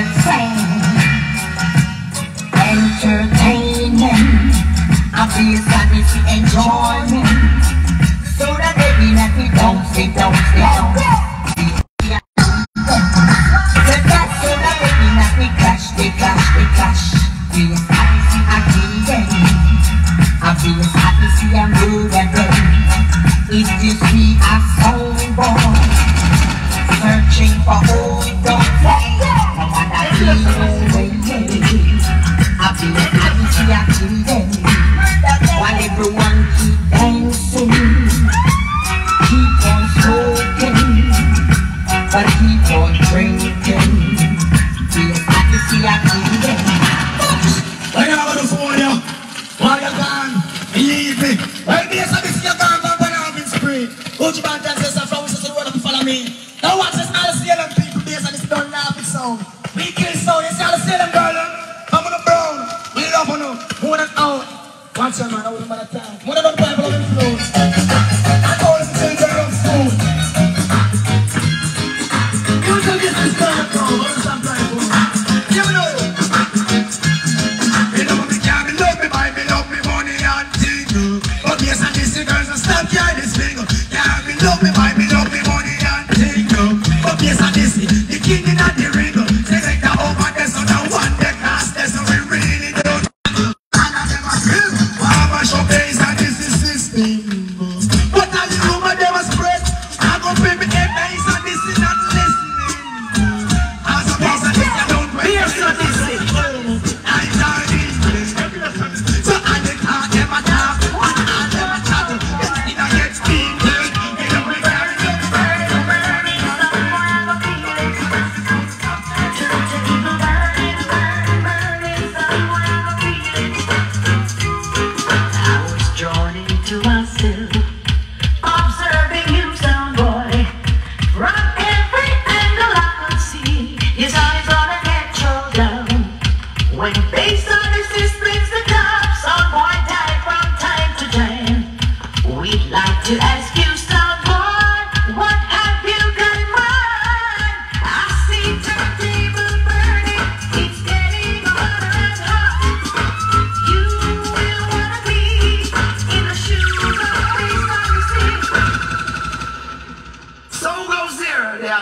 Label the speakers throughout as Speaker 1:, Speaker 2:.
Speaker 1: and sing. While everyone keep dancing, keep on smoking, but keep on drinking. Party a.
Speaker 2: I got on the phone, yeah. Why you gone? Leave me. Why Johnson,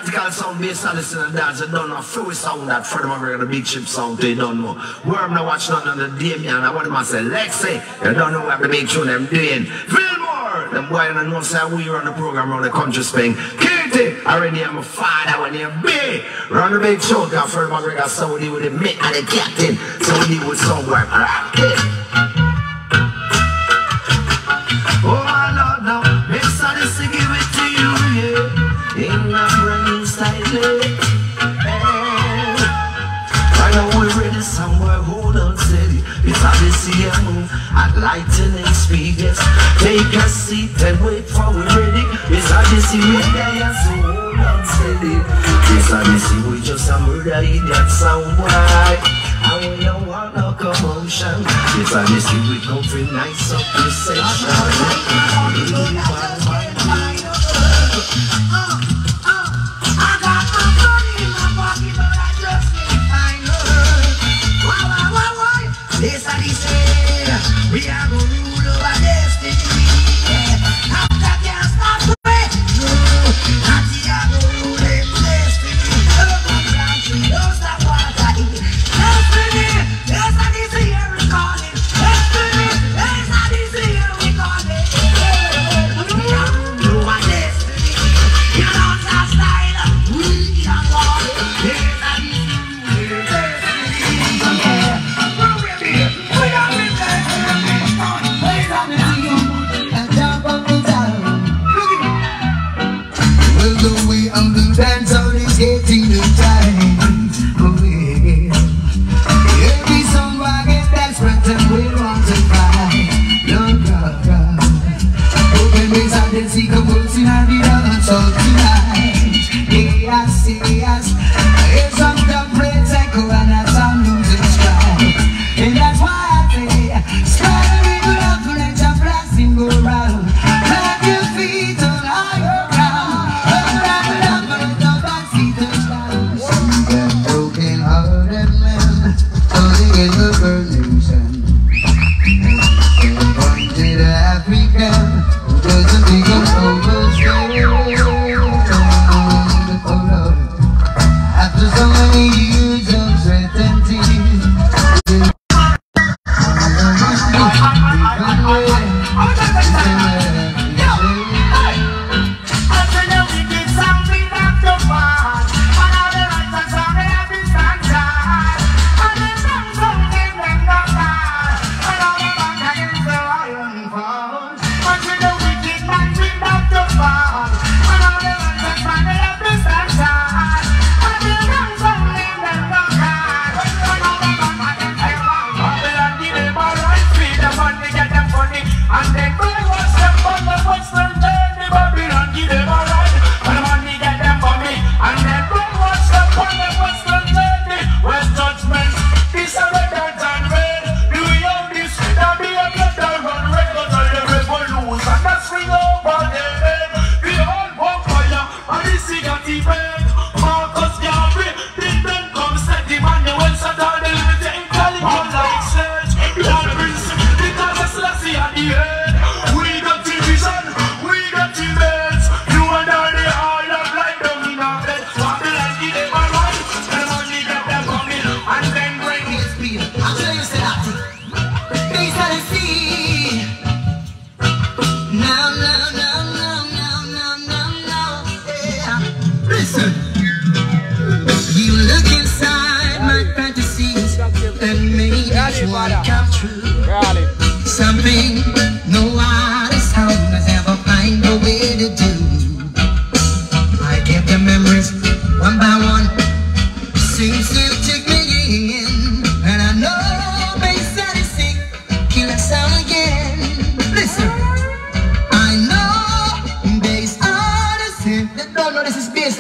Speaker 2: Practical sound bass I listen and dance, you don't know.
Speaker 3: Flow sound that Freddie Maverick and the big chip
Speaker 4: sound too, you don't know. Worm no watch none on the Damien I want him to say, Lexi, you don't know what the big tune them doing. Fillmore, them boy and know say we run the program around the country Spain. Katie, I already am a father when you be. Run the big show, got Freddie Maverick and Saudi with the mate and the captain. So Saudi with somewhere. Rock it. see you move at lightning speed, yes. Take a seat and wait for we ready. It's a DC we die and so on steady. It's a DC we just a murder in that sound why. I don't want no commotion. It's a DC we come for nice up the
Speaker 1: session. me.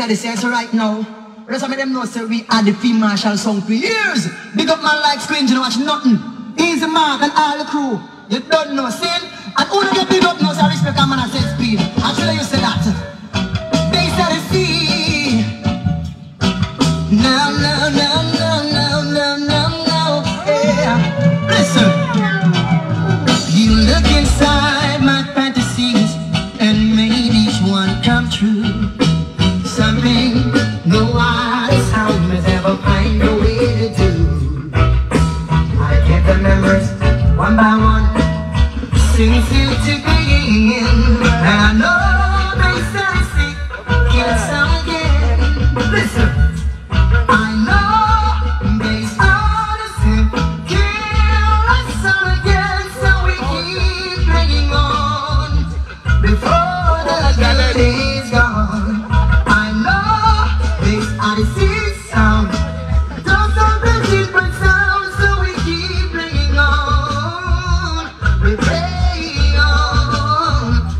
Speaker 1: the sense right now. Rest of them know say we are the female marshal song for years. Big up man like Screen, you know, watch nothing. Easy Mark and all the crew. You don't know sin. And all get big up no I respect me. No, I sound
Speaker 5: me ever pine.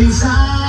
Speaker 5: desire.